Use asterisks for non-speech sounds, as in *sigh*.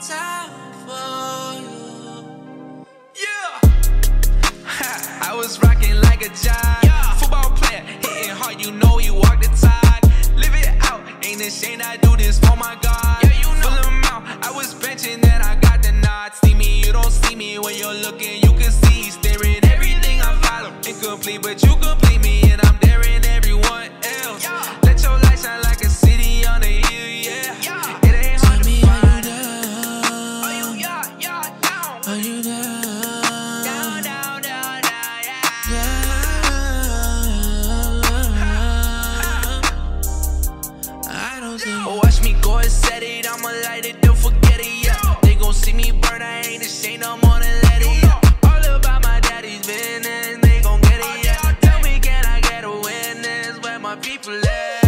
time for you. Yeah. *laughs* I was rocking like a job. Yeah. Football player, hitting hard, you know you walk the talk. Live it out, ain't ashamed I do this for my God. Yeah, you know. Full out, I was benching and I got the nod. See me, you don't see me when you're looking, you can see staring. Everything I follow, incomplete, but you complete Watch me go and set it, I'ma light it, don't forget it, yeah. They gon' see me burn, I ain't ashamed, I'm on and let it, yeah. All about my daddy's business, they gon' get it, yeah. Tell me, can I get a witness where my people at?